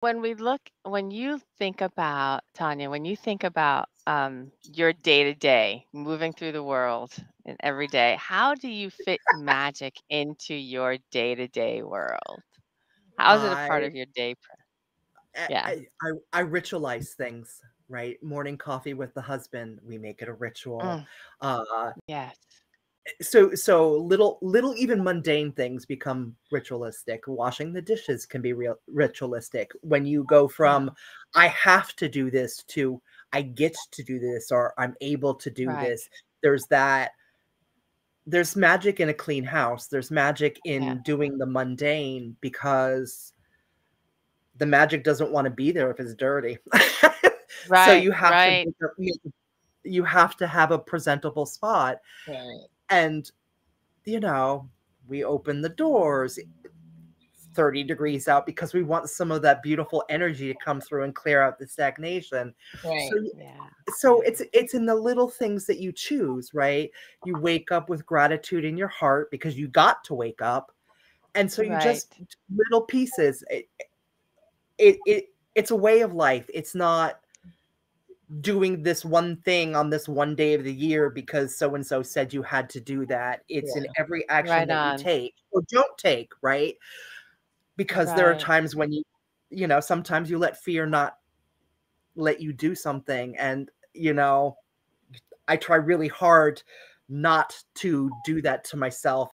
When we look when you think about Tonya, when you think about, um, your day-to-day, moving through the world and every day, how do you fit magic into your day-to-day world? How is it a part I of your day Yeah. I I I ritualize things, right? Morning coffee with the husband, we make it a ritual. Mm. Uh Yes. So so little little even mundane things become ritualistic. Washing the dishes can be real ritualistic. When you go Yeah. from, "I have to do this," to, "I get to do this," or, "I'm able to do Right. this," there's that there's magic in a clean house. There's magic Yeah. in doing the mundane because the magic doesn't wanna be there if it's dirty. right So you have to right. make you have to have a presentable spot, Right. And, you know, we open the doors 30 degrees out because we want some of that beautiful energy to come through and clear out the stagnation. Right, So yeah, so it's it's in the little things that you choose, right? You wake up with gratitude in your heart because you got to wake up, and so you just little pieces. It it it it's a way of life. It's not doing this one thing on this one day of the year because so and so said you had to do that. It's in every action Right that you take or don't take, right? Because there are times when you you know, sometimes you let fear not let you do something, and, you know, I try really hard not to do that to myself